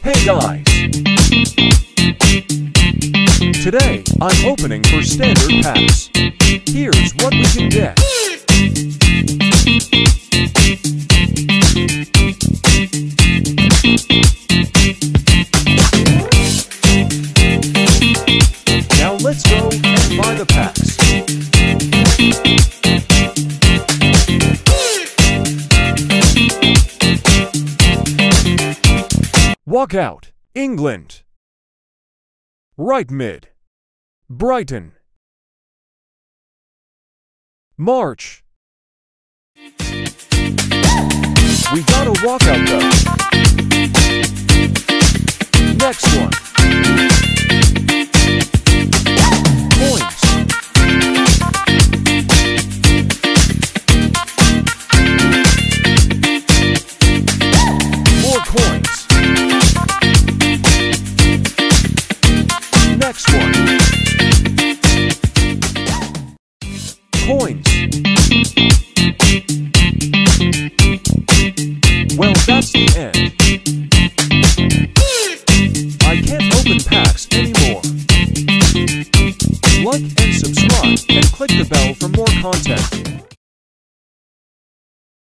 Hey guys! Today, I'm opening for standard packs. Here's what we can get. Walk out, England. Right mid. Brighton. March. We got a walkout though. Coins. Well, that's the end. I can't open packs anymore. Like and subscribe and click the bell for more content.